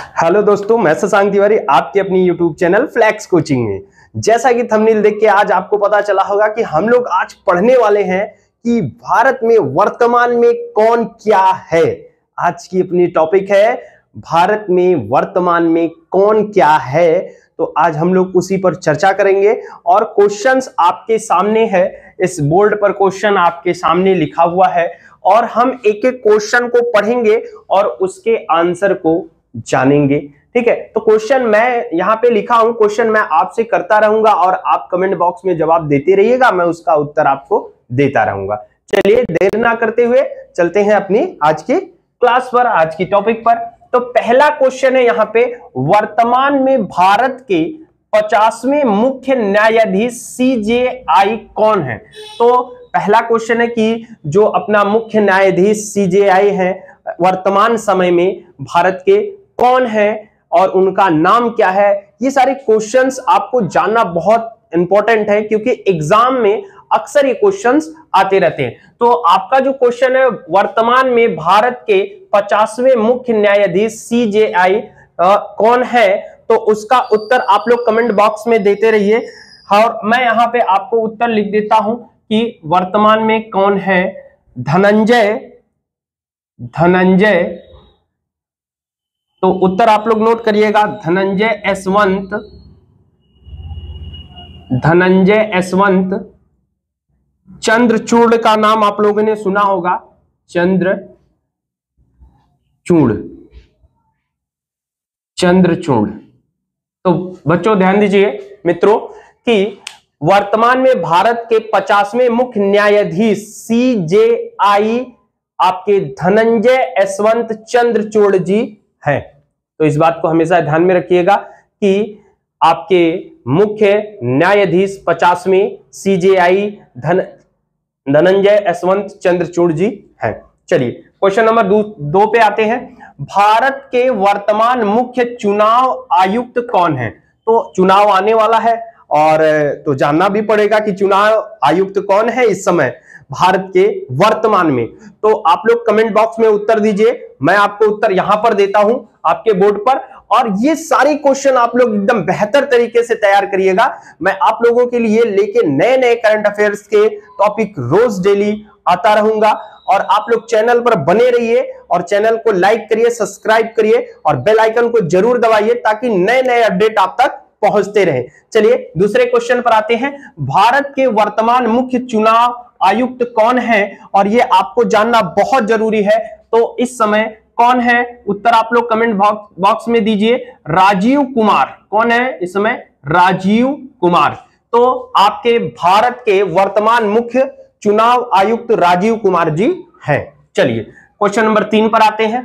Hello दोस्तों, मैं शशांक तिवारी, आपके अपनी यूट्यूब चैनल फ्लैक्स कोचिंग में। जैसा कि थंबनेल देख के आज आपको पता चला होगा कि हम लोग आज पढ़ने वाले हैं कि भारत में वर्तमान में कौन क्या है। आज की अपनी टॉपिक है, भारत में वर्तमान में कौन क्या है? तो आज हम लोग उसी पर चर्चा करेंगे और क्वेश्चंस आपके सामने है। इस बोर्ड पर क्वेश्चन आपके सामने लिखा हुआ है और हम एक एक क्वेश्चन को पढ़ेंगे और उसके आंसर को जानेंगे। ठीक है? तो क्वेश्चन मैं यहाँ पे लिखा हूँ क्वेश्चन मैं आपसे करता रहूँगा और आप कमेंट बॉक्स में जवाब देते रहिएगा, मैं उसका उत्तर आपको देता रहूँगा। चलिए, देर ना करते हुए चलते हैं अपनी आज की क्लास पर, आज की टॉपिक पर। तो पहला क्वेश्चन है यहाँ पे, वर्तमान में भारत के पचासवें मुख्य न्यायाधीश सीजेआई कौन है? तो पहला क्वेश्चन है कि जो अपना मुख्य न्यायाधीश सीजेआई है, वर्तमान समय में भारत के कौन है और उनका नाम क्या है, ये सारे क्वेश्चंस आपको जानना बहुत इंपॉर्टेंट है, क्योंकि एग्ज़ाम में अक्सर ये क्वेश्चंस आते रहते हैं। तो आपका जो क्वेश्चन है, वर्तमान में भारत के पचासवें मुख्य न्यायाधीश सीजेआई कौन है तो उसका उत्तर आप लोग कमेंट बॉक्स में देते रहिए। और मैं यहाँ पे आपको उत्तर लिख देता हूँ कि वर्तमान में कौन है, धनंजय धनंजय तो उत्तर आप लोग नोट करिएगा, धनंजय यशवंत धनंजय यशवंत चंद्रचूड़ का नाम आप लोगों ने सुना होगा, चंद्र चूड़, चंद्रचूड़। तो बच्चों ध्यान दीजिए, मित्रों, कि वर्तमान में भारत के पचासवें मुख्य न्यायाधीश सी जे आई आपके धनंजय यशवंत चंद्रचूड़ जी है। तो इस बात को हमेशा ध्यान में रखिएगा कि आपके मुख्य न्यायाधीश पचासवें सीजेआई धन धनंजय यशवंत चंद्रचूड़ जी हैं। चलिए क्वेश्चन नंबर दो, पे आते हैं। भारत के वर्तमान मुख्य चुनाव आयुक्त कौन है? तो चुनाव आने वाला है और तो जानना भी पड़ेगा कि चुनाव आयुक्त कौन है इस समय। भारत के वर्तमान में। तो आप लोग कमेंट बॉक्स में उत्तर दीजिए। मैं आपको उत्तर यहाँ पर देता हूँ, आपके बोर्ड पर। और ये सारे क्वेश्चन आप लोग एकदम बेहतर तरीके से तैयार करिएगा। मैं आप लोगों के लिए लेके नए नए करंट अफेयर्स के टॉपिक रोज डेली आता रहूँगा। और आप लोग चैनल पर बने रहिए और चैनल को लाइक करिए सब्सक्राइब करिए और बेल आइकन को ज़रूर दबाइए ताकि नए नए अपडेट आप तक पहुँचते रहे। चलिए दूसरे क्वेश्चन पर आते हैं। भारत के वर्तमान मुख्य चुनाव आयुक्त कौन है? और ये आपको जानना बहुत ज़रूरी है। तो इस समय कौन है? उत्तर आप लोग कमेंट बॉक्स में दीजिए। राजीव कुमार। कौन है इस समय? राजीव कुमार। तो आपके भारत के वर्तमान मुख्य चुनाव आयुक्त राजीव कुमार जी हैं। चलिए क्वेश्चन नंबर तीन पर आते हैं।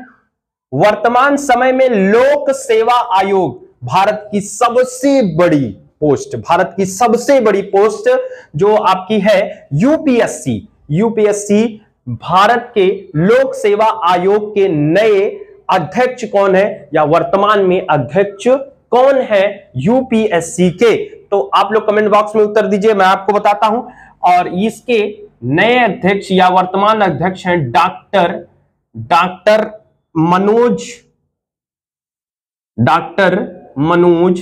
वर्तमान समय में लोक सेवा आयोग भारत की सबसे बड़ी पोस्ट, भारत की सबसे बड़ी पोस्ट जो आपकी है यूपीएससी यूपीएससी भारत के लोक सेवा आयोग के नए अध्यक्ष कौन है या वर्तमान में अध्यक्ष कौन है यूपीएससी के? तो आप लोग कमेंट बॉक्स में उत्तर दीजिए, मैं आपको बताता हूँ। और इसके नए अध्यक्ष या वर्तमान अध्यक्ष हैं doctor doctor Manoj doctor Manoj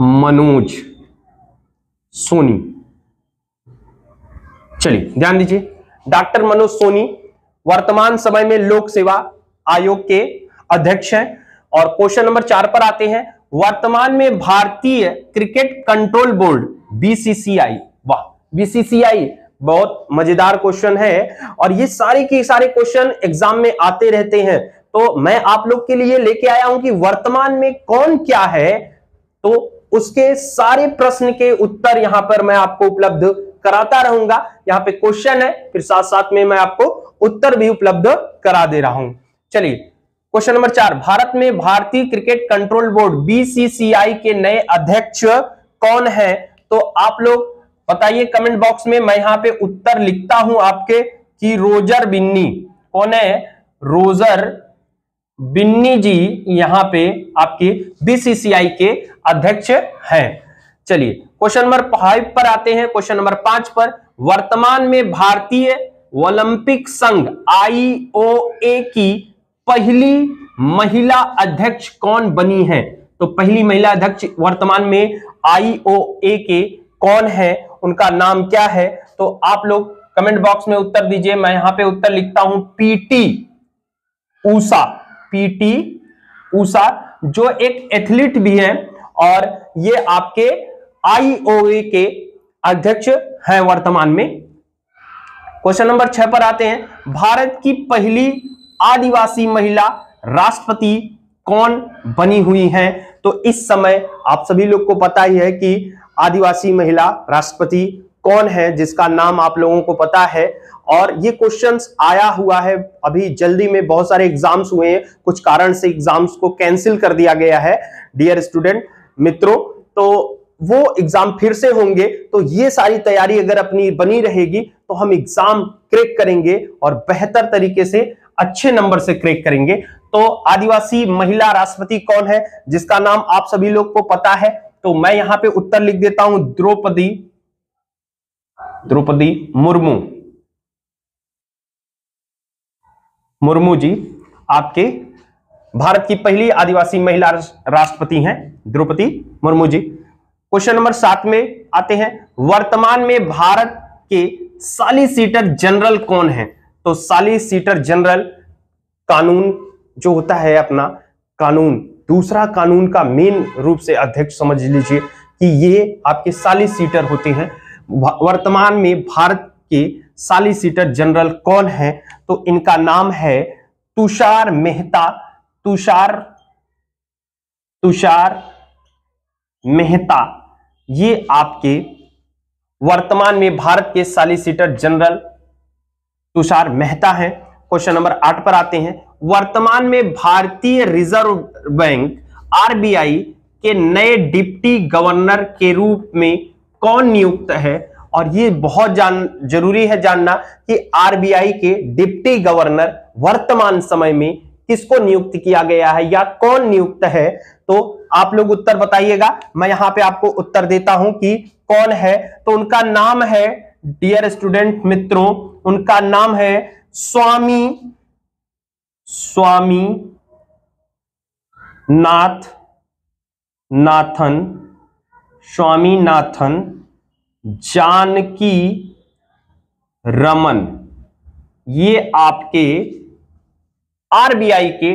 Manoj Soni. चलिए, ध्यान दीजिए। डॉक्टर मनोज सोनी वर्तमान समय में लोक सेवा आयोग के अध्यक्ष हैं और क्वेश्चन नंबर चार पर आते हैं। वर्तमान में भारतीय क्रिकेट कंट्रोल बोर्ड, बीसीसीआई। वाह, बीसीसीआई बहुत मज़ेदार क्वेश्चन है और ये सारे के सारे क्वेश्चन एग्ज़ाम में आते रहते हैं। तो मैं आप लोग के लिए लेके आया हूँ कि वर्तमान में कौन क्या है। तो उसके सारे प्रश्न के उत्तर यहाँ पर मैं आपको उपलब्ध कराता रहूँगा। यहाँ पे क्वेश्चन है, फिर साथ साथ में मैं आपको उत्तर भी उपलब्ध करा दे रहा हूँ। चलिए क्वेश्चन नंबर चार, भारत में भारतीय क्रिकेट कंट्रोल बोर्ड बीसीसीआई के नए अध्यक्ष कौन है? तो आप लोग बताइए कमेंट बॉक्स में, मैं यहाँ पे उत्तर लिखता हूँ आपके, कि रोजर बिन्नी। कौन है? रोजर बिन्नी जी यहाँ पे आपके बीसीसीआई के अध्यक्ष हैं। चलिए क्वेश्चन नंबर फाइव पर आते हैं। क्वेश्चन नंबर पाँच पर, वर्तमान में भारतीय ओलंपिक संघ आईओए की पहली महिला अध्यक्ष कौन बनी है? तो पहली महिला अध्यक्ष वर्तमान में आईओए के कौन है? उनका नाम क्या है? तो आप लोग कमेंट बॉक्स में उत्तर दीजिए। मैं यहाँ पे उत्तर लिखता हूँ पीटी ऊषा। पीटी ऊषा, जो एक एथलीट भी है और ये आपके आईओए के अध्यक्ष हैं वर्तमान में। क्वेश्चन नंबर छह पर आते हैं। भारत की पहली आदिवासी महिला राष्ट्रपति कौन बनी हुई है? तो इस समय आप सभी लोग को पता ही है कि आदिवासी महिला राष्ट्रपति कौन है, जिसका नाम आप लोगों को पता है। और ये क्वेश्चंस आया हुआ है। अभी जल्दी में बहुत सारे एग्ज़ाम्स हुए हैं। कुछ कारण से एग्ज़ाम्स को कैंसिल कर दिया गया है डियर स्टूडेंट मित्रों। तो वो एग्ज़ाम फिर से होंगे। तो ये सारी तैयारी अगर अपनी बनी रहेगी तो हम एग्ज़ाम क्रैक करेंगे और बेहतर तरीके से अच्छे नंबर से क्रैक करेंगे। तो आदिवासी महिला राष्ट्रपति कौन है, जिसका नाम आप सभी लोग को पता है तो मैं यहाँ पे उत्तर लिख देता हूँ। द्रौपदी द्रौपदी मुर्मू। मुर्मू जी, आपके भारत की पहली आदिवासी महिला राष्ट्रपति हैं, द्रौपदी मुर्मू जी। क्वेश्चन नंबर सात में आते हैं, वर्तमान में भारत के सालिसिटर जनरल कौन है? तो सालिसिटर जनरल कानून जो होता है अपना, कानून, दूसरा कानून का मेन रूप से अध्यक्ष समझ लीजिए कि ये आपके सालिसिटर होते हैं। वर्तमान में भारत के सालिसिटर जनरल कौन है? तो इनका नाम है तुषार मेहता, तुषार तुषार मेहता। ये आपके वर्तमान में भारत के सॉलिसिटर जनरल तुषार मेहता हैं। क्वेश्चन नंबर आठ पर आते हैं। वर्तमान में भारतीय रिज़र्व बैंक आरबीआई के नए डिप्टी गवर्नर के रूप में कौन नियुक्त है? और ये बहुत जान, ज़रूरी है जानना कि आरबीआई के डिप्टी गवर्नर वर्तमान समय में किसको नियुक्त किया गया है या कौन नियुक्त है तो आप लोग उत्तर बताइएगा। मैं यहाँ पे आपको उत्तर देता हूँ कि कौन है। तो उनका नाम है, डियर स्टूडेंट मित्रों, उनका नाम है स्वामी स्वामी नाथ, नाथन स्वामी नाथन जानकी रमन। ये आपके आरबीआई के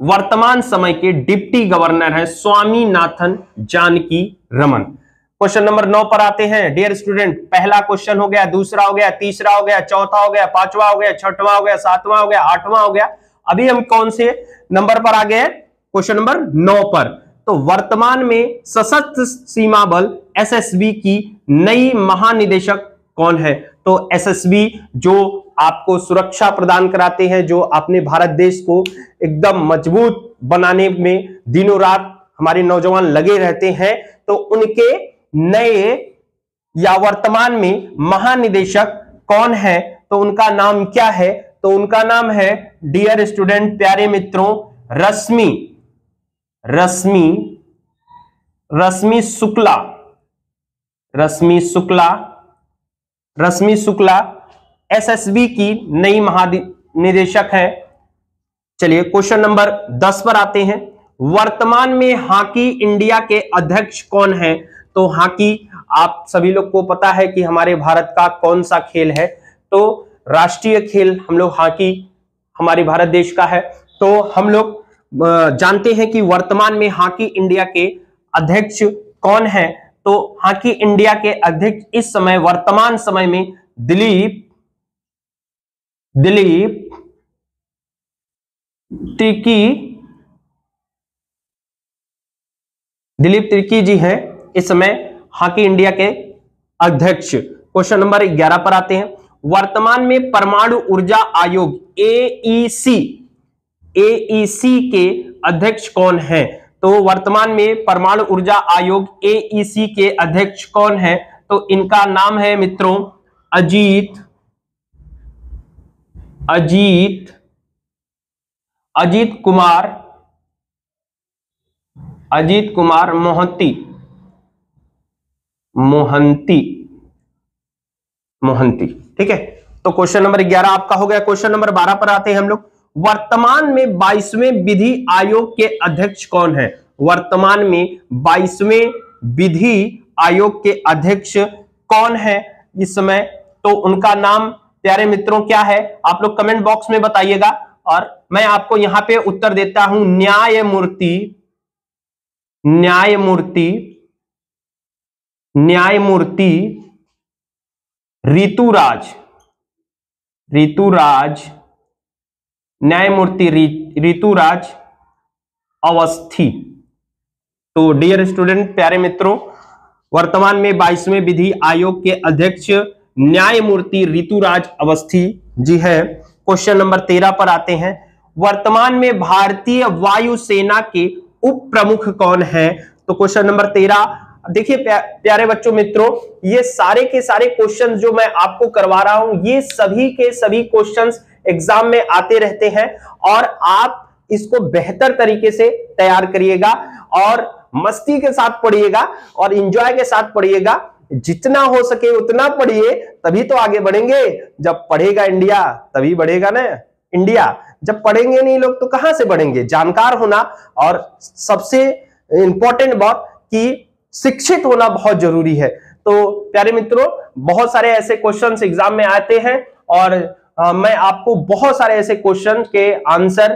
वर्तमान समय के डिप्टी गवर्नर हैं स्वामीनाथन जानकी रमन। क्वेश्चन नंबर नौ पर आते हैं। डियर स्टूडेंट पहला क्वेश्चन हो गया, दूसरा हो गया, तीसरा हो गया, चौथा हो गया, पांचवा हो गया, छठवां हो गया, सातवां हो गया, आठवां हो गया। अभी हम कौन से नंबर पर आ गए क्वेश्चन नंबर नौ पर। तो वर्तमान में सशस्त्र सीमा बल एसएसबी की नई महानिदेशक कौन है? तो एसएसबी जो आपको सुरक्षा प्रदान कराते हैं, जो अपने भारत देश को एकदम मज़बूत बनाने में दिनों रात हमारे नौजवान लगे रहते हैं तो उनके नए या वर्तमान में महानिदेशक कौन है? तो उनका नाम क्या है? तो उनका नाम है, डियर स्टूडेंट, प्यारे मित्रों, रश्मि। रश्मि रश्मि शुक्ला रश्मि शुक्ला रश्मि शुक्ला, एसएसबी की नई महानिदेशक है। चलिए, क्वेश्चन नंबर दस पर आते हैं। वर्तमान में हॉकी इंडिया के अध्यक्ष कौन है? तो हॉकी, आप सभी लोग को पता है कि हमारे भारत का कौन सा खेल है। तो राष्ट्रीय खेल हम लोग हॉकी, हमारे भारत देश का है। तो हम लोग जानते हैं कि वर्तमान में हॉकी इंडिया के अध्यक्ष कौन है? तो हॉकी इंडिया के अध्यक्ष इस समय, वर्तमान समय में दिलीप दिलीप तिर्की दिलीप तिर्की जी हैं इस समय हॉकी इंडिया के अध्यक्ष। क्वेश्चन नंबर 11 पर आते हैं। वर्तमान में परमाणु ऊर्जा आयोग एईसी एईसी e के अध्यक्ष कौन है? तो वर्तमान में परमाणु ऊर्जा आयोग एईसी के अध्यक्ष कौन है? तो इनका नाम है मित्रों अजीत अजीत अजीत कुमार अजीत कुमार मोहंती मोहंती मोहंती, ठीक है? तो क्वेश्चन नंबर 11 आपका हो गया। क्वेश्चन नंबर 12 पर आते हैं हम लोग। वर्तमान में बाईसवें विधि आयोग के अध्यक्ष कौन है? वर्तमान में बाईसवें विधि आयोग के अध्यक्ष कौन है इस समय? तो उनका नाम, प्यारे मित्रों, क्या है? आप लोग कमेंट बॉक्स में बताइएगा और मैं आपको यहाँ पे उत्तर देता हूँ। न्यायमूर्ति न्यायमूर्ति न्यायमूर्ति ऋतुराज ऋतुराज न्यायमूर्ति ऋतुराज अवस्थी। तो डियर स्टूडेंट प्यारे मित्रों वर्तमान में बाईसवें विधि आयोग के अध्यक्ष न्यायमूर्ति ऋतुराज अवस्थी जी है। क्वेश्चन नंबर तेरह पर आते हैं। वर्तमान में भारतीय वायुसेना के उप प्रमुख कौन है? तो क्वेश्चन नंबर तेरह देखिए प्या, प्यारे बच्चों मित्रों ये सारे के सारे क्वेश्चन जो मैं आपको करवा रहा हूँ ये सभी के सभी क्वेश्चंस एग्ज़ाम में आते रहते हैं और आप इसको बेहतर तरीके से तैयार करिएगा और मस्ती के साथ पढ़िएगा और इंजॉय के साथ पढ़िएगा। जितना हो सके उतना पढ़िए, तभी तो आगे बढ़ेंगे। जब पढ़ेगा इंडिया, तभी बढ़ेगा ना इंडिया। जब पढ़ेंगे नहीं लोग तो कहाँ से बढ़ेंगे? जानकार होना और सबसे इंपॉर्टेंट बात कि शिक्षित होना बहुत ज़रूरी है। तो प्यारे मित्रों, बहुत सारे ऐसे क्वेश्चंस एग्ज़ाम में आते हैं और मैं आपको बहुत सारे ऐसे क्वेश्चन के आंसर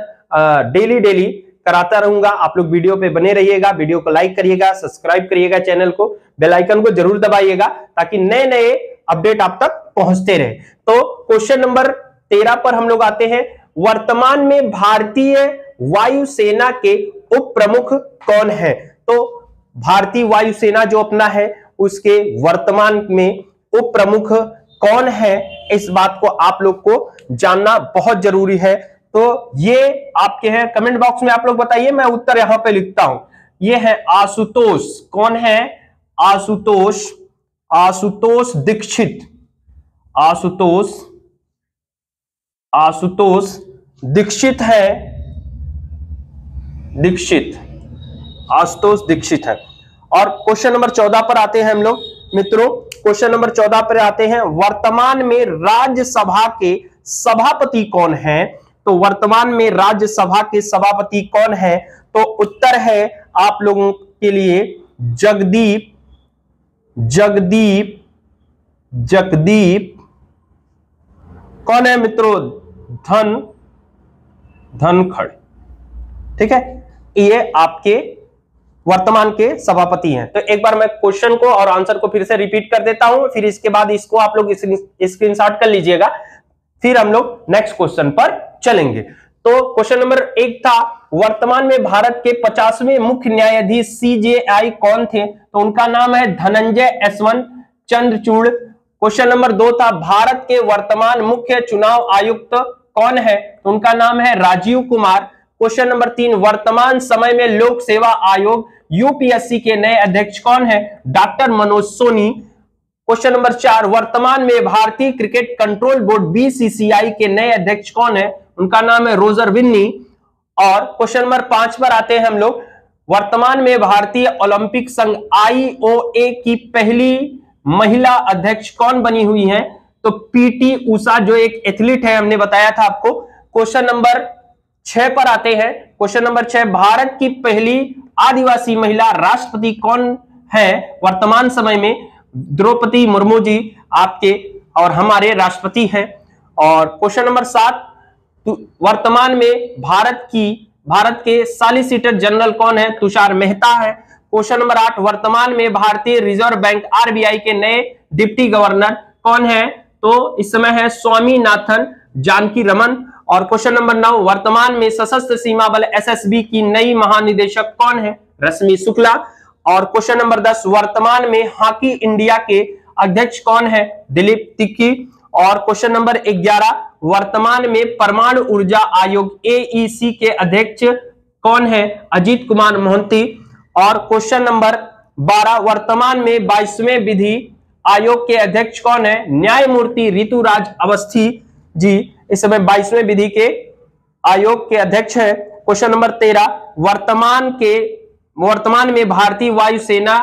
डेली डेली कराता रहूँगा। आप लोग वीडियो पे बने रहिएगा वीडियो को लाइक करिएगा सब्सक्राइब करिएगा चैनल को बेल आइकन को ज़रूर दबाइएगा ताकि नए नए अपडेट आप तक पहुँचते रहे। तो क्वेश्चन नंबर तेरह पर हम लोग आते हैं। वर्तमान में भारतीय वायुसेना के उप प्रमुख कौन है? तो भारतीय वायुसेना जो अपना है, उसके वर्तमान में उप प्रमुख कौन है? इस बात को आप लोग को जानना बहुत ज़रूरी है। तो ये आपके हैं कमेंट बॉक्स में आप लोग बताइए, मैं उत्तर यहाँ पे लिखता हूँ। ये है आशुतोष। कौन है? आशुतोष आशुतोष दीक्षित। आशुतोष आशुतोष दीक्षित है। दीक्षित। आशुतोष दीक्षित है। और क्वेश्चन नंबर चौदह पर आते हैं हम लोग। मित्रों, क्वेश्चन नंबर चौदह पर आते हैं। वर्तमान में राज्यसभा के सभापति कौन है? तो वर्तमान में राज्यसभा के सभापति कौन है? तो उत्तर है आप लोगों के लिए जगदीप जगदीप जगदीप। कौन है मित्रों? धन, धनखड़। ठीक है? ये आपके वर्तमान के सभापति हैं। तो एक बार मैं क्वेश्चन को और आंसर को फिर से रिपीट कर देता हूँ, फिर इसके बाद इसको आप लोग स्क्रीनशॉट कर लीजिएगा, फिर हम लोग नेक्स्ट क्वेश्चन पर चलेंगे। तो क्वेश्चन नंबर एक था, वर्तमान में भारत के पचासवें मुख्य न्यायाधीश सीजेआई कौन थे? तो उनका नाम है धनंजय एसवन चंद्रचूड़। क्वेश्चन नंबर दो था, भारत के वर्तमान मुख्य चुनाव आयुक्त कौन है? तो उनका नाम है राजीव कुमार। क्वेश्चन नंबर तीन, वर्तमान समय में लोक सेवा आयोग यूपीएससी के नए अध्यक्ष कौन है? Doctor Manoj Soni. Question number चार, वर्तमान में भारतीय क्रिकेट कंट्रोल बोर्ड बीसीसीआई के नए अध्यक्ष कौन है? उनका नाम है रोजर विन्नी। और क्वेश्चन नंबर पाँच पर आते हैं हम लोग। वर्तमान में भारतीय ओलंपिक संघ आईओए की पहली महिला अध्यक्ष कौन बनी हुई है? तो पीटी उषा जो एक एथलीट है, हमने बताया था आपको। क्वेश्चन नंबर छह पर आते हैं। क्वेश्चन नंबर छह, भारत की पहली आदिवासी महिला राष्ट्रपति कौन है? वर्तमान समय में द्रौपदी मुर्मू जी आपके और हमारे राष्ट्रपति हैं। और क्वेश्चन नंबर सात वर्तमान में भारत की, भारत के सॉलिसिटर जनरल कौन है? तुषार मेहता है। क्वेश्चन नंबर आठ, वर्तमान में भारतीय रिज़र्व बैंक आरबीआई के नए डिप्टी गवर्नर कौन है? तो इस समय है स्वामीनाथन जानकी रमन और क्वेश्चन नंबर नौ, वर्तमान में सशस्त्र सीमा बल एसएसबी की नई महानिदेशक कौन है? रश्मि शुक्ला। और क्वेश्चन नंबर दस, वर्तमान में हॉकी इंडिया के अध्यक्ष कौन है? दिलीप तिक्की। और क्वेश्चन नंबर ग्यारह, वर्तमान में परमाणु ऊर्जा आयोग एईसी के अध्यक्ष कौन है? अजीत कुमार मोहंती। और क्वेश्चन नंबर बारह, वर्तमान में बाईसवें विधि आयोग के अध्यक्ष कौन है? न्यायमूर्ति ऋतुराज अवस्थी। जी, इस समय बाईसवें विधि के आयोग के अध्यक्ष है। क्वेश्चन नंबर तेरह, वर्तमान के, वर्तमान में भारतीय वायुसेना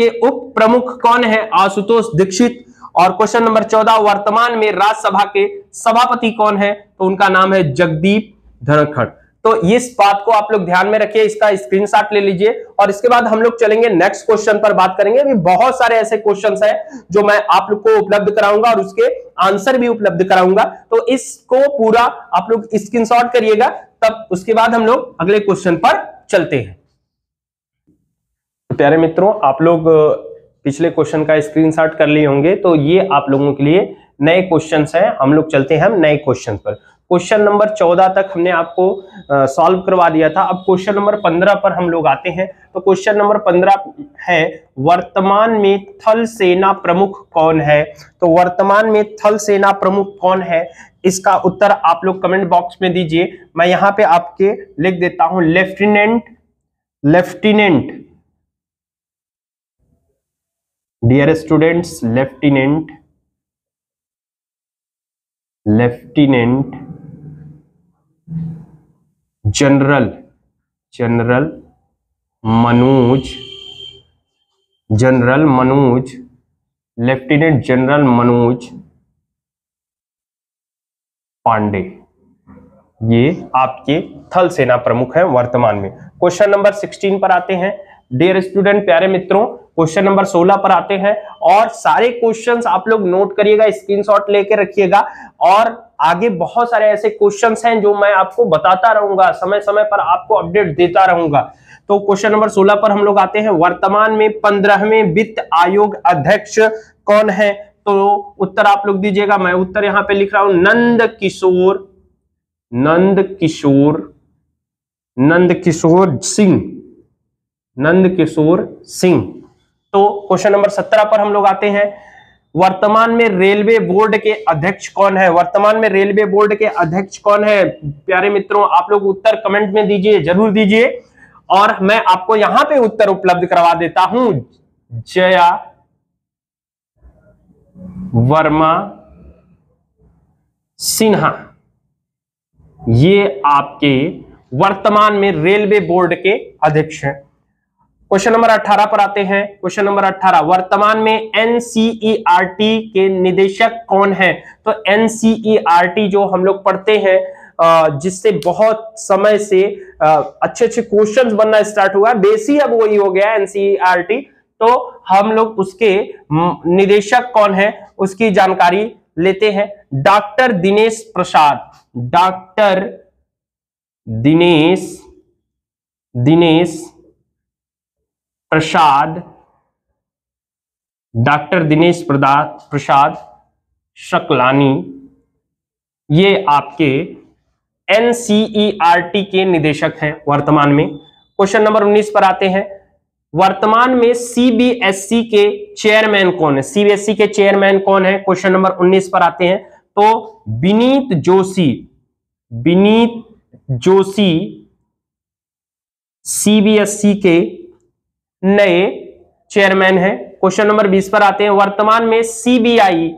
के उप प्रमुख कौन है? आशुतोष दीक्षित। और क्वेश्चन नंबर चौदह, वर्तमान में राज्यसभा के सभापति कौन है? तो उनका नाम है जगदीप धनखड़। तो इस बात को आप लोग ध्यान में रखिए, इसका स्क्रीनशॉट ले लीजिए और इसके बाद हम लोग चलेंगे नेक्स्ट क्वेश्चन पर बात करेंगे। अभी बहुत सारे ऐसे क्वेश्चन है जो मैं आप लोग को उपलब्ध कराऊँगा और उसके आंसर भी उपलब्ध कराऊँगा। तो इसको पूरा आप लोग स्क्रीनशॉट करिएगा, तब उसके बाद हम लोग अगले क्वेश्चन पर चलते हैं। प्यारे मित्रों, आप लोग पिछले क्वेश्चन का स्क्रीनशॉट कर लिए होंगे तो ये आप लोगों के लिए नए क्वेश्चन हैं। हम लोग चलते हैं हम नए क्वेश्चन पर। क्वेश्चन नंबर चौदह तक हमने आपको सॉल्व करवा दिया था। अब क्वेश्चन नंबर पंद्रह पर हम लोग आते हैं। तो क्वेश्चन नंबर पंद्रह है, वर्तमान में थल सेना प्रमुख कौन है? तो वर्तमान में थल सेना प्रमुख कौन है? इसका उत्तर आप लोग कमेंट बॉक्स में दीजिए। मैं यहाँ पे आपके लिख देता हूँ, lieutenant lieutenant. Dear students lieutenant lieutenant. General general Manoj general Manoj, lieutenant general Manoj Pande. ये आपके थल सेना प्रमुख हैं वर्तमान में। क्वेश्चन नंबर 16 पर आते हैं। डियर स्टूडेंट प्यारे मित्रों क्वेश्चन नंबर 16 पर आते हैं और सारे क्वेश्चंस आप लोग नोट करिएगा, स्क्रीनशॉट लेके रखिएगा और आगे बहुत सारे ऐसे क्वेश्चंस हैं जो मैं आपको बताता रहूँगा समय समय पर आपको अपडेट देता रहूँगा। तो क्वेश्चन नंबर 16 पर हम लोग आते हैं, वर्तमान में पंद्रहवें वित्त आयोग अध्यक्ष कौन है? तो उत्तर आप लोग दीजिएगा, मैं उत्तर यहाँ पे लिख रहा हूँ, नंद किशोर नंद किशोर नंद किशोर सिंह, नंद किशोर सिंह। तो क्वेश्चन नंबर सत्रह पर हम लोग आते हैं। वर्तमान में रेलवे बोर्ड के अध्यक्ष कौन है? वर्तमान में रेलवे बोर्ड के अध्यक्ष कौन है? प्यारे मित्रों, आप लोग उत्तर कमेंट में दीजिए, ज़रूर दीजिए। और मैं आपको यहाँ पे उत्तर उपलब्ध करवा देता हूँ। जया वर्मा सिन्हा। ये आपके वर्तमान में रेलवे बोर्ड के अध्यक्ष हैं। क्वेश्चन नंबर 18 पर आते हैं। क्वेश्चन नंबर 18 वर्तमान में एनसीईआरटी e के निदेशक कौन है? तो एनसीईआरटी e जो हम लोग पढ़ते हैं जिससे बहुत समय से अच्छे अच्छे क्वेश्चंस बनना स्टार्ट हुआ बेसी अब वही हो गया एनसीईआरटी e तो हम लोग उसके निदेशक कौन है, उसकी जानकारी लेते हैं। Doctor Dinesh Prasad. Doctor Dinesh Dinesh Prasad, doctor Dinesh Prasad Saklani. ये आपके एनसीईआरटी के निदेशक हैं वर्तमान में। क्वेश्चन नंबर 19 पर आते हैं। वर्तमान में सीबीएसई के चेयरमैन कौन है? सीबीएसई के चेयरमैन कौन है? क्वेश्चन नंबर 19 पर आते हैं। तो विनीत जोशी विनीत जोशी सीबीएसई के नए चेयरमैन हैं। क्वेश्चन नंबर 20 पर आते हैं। वर्तमान में सीबीआई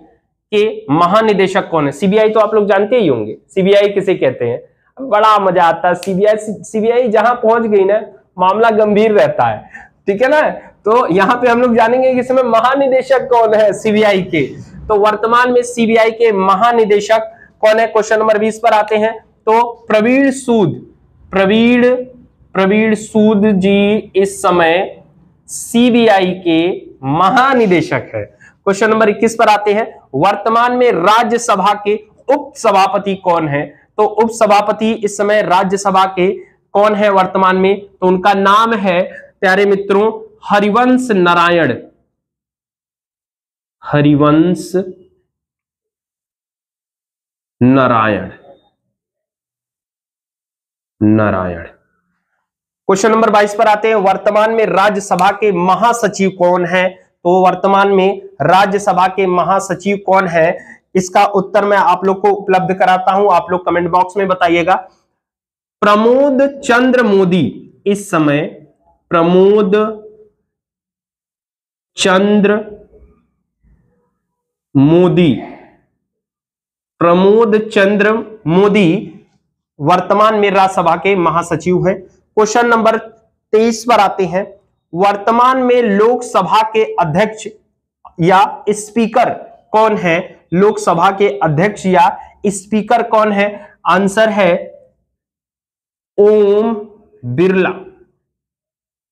के महानिदेशक कौन है? सीबीआई तो आप लोग जानते ही होंगे। सीबीआई किसे कहते हैं? बड़ा मज़ा आता है। सीबीआई सीबीआई जहाँ पहुँच गई ना, मामला गंभीर रहता है। ठीक है ना? तो यहाँ पे हम लोग जानेंगे कि इसमें महानिदेशक कौन है सीबीआई के। तो वर्तमान में सीबीआई के महानिदेशक कौन है? क्वेश्चन नंबर बीस पर आते हैं। तो प्रवीण सूद, प्रवीण प्रवीण सूद जी इस समय सीबीआई के महानिदेशक है। क्वेश्चन नंबर 21 पर आते हैं। वर्तमान में राज्यसभा के उप सभापति कौन है? तो उप सभापति इस समय राज्यसभा के कौन है वर्तमान में? तो उनका नाम है, प्यारे मित्रों, हरिवंश नारायण। हरिवंश नारायण। नारायण। क्वेश्चन नंबर 22 पर आते हैं। वर्तमान में राज्यसभा के महासचिव कौन है? तो वर्तमान में राज्यसभा के महासचिव कौन है? इसका उत्तर मैं आप लोग को उपलब्ध कराता हूँ। आप लोग कमेंट बॉक्स में बताइएगा। प्रमोद चंद्र मोदी। इस समय प्रमोद चंद्र मोदी। प्रमोद चंद्र मोदी वर्तमान में राज्यसभा के महासचिव हैं। क्वेश्चन नंबर तेईस पर आते हैं। वर्तमान में लोकसभा के अध्यक्ष या स्पीकर कौन है? लोकसभा के अध्यक्ष या स्पीकर कौन है? आंसर है ओम बिरला।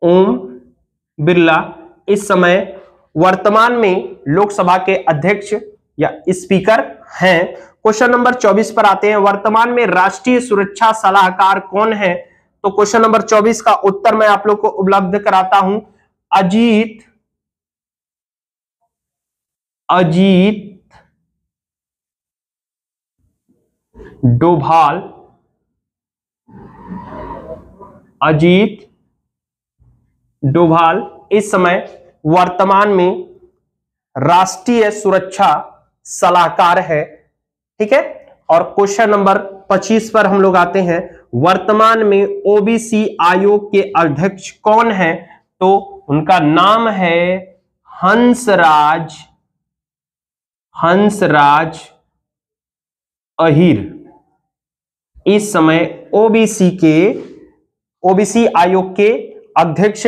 ओम बिरला। इस समय वर्तमान में लोकसभा के अध्यक्ष या स्पीकर हैं। क्वेश्चन नंबर 24 पर आते हैं। वर्तमान में राष्ट्रीय सुरक्षा सलाहकार कौन है? तो क्वेश्चन नंबर 24 का उत्तर मैं आप लोग को उपलब्ध कराता हूँ। अजीत अजीत डोभाल अजीत डोभाल इस समय वर्तमान में राष्ट्रीय सुरक्षा सलाहकार है, ठीक है? और क्वेश्चन नंबर 25 पर हम लोग आते हैं। वर्तमान में ओबीसी आयोग के अध्यक्ष कौन है? तो उनका नाम है हंसराज हंसराज अहिर। इस समय ओबीसी के ओबीसी आयोग के अध्यक्ष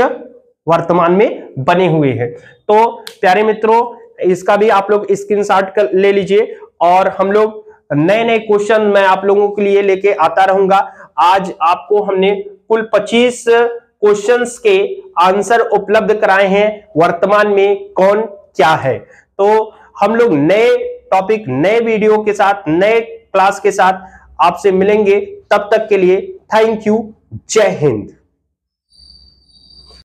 वर्तमान में बने हुए हैं। तो प्यारे मित्रों, इसका भी आप लोग स्क्रीनशॉट कर ले लीजिए और हम लोग नए नए क्वेश्चन मैं आप लोगों के लिए लेके आता रहूँगा। आज आपको हमने कुल 25 क्वेश्चंस के आंसर उपलब्ध कराए हैं। वर्तमान में कौन क्या है? तो हम लोग नए टॉपिक नए वीडियो के साथ, नए क्लास के साथ आपसे मिलेंगे। तब तक के लिए थैंक यू जय हिंद।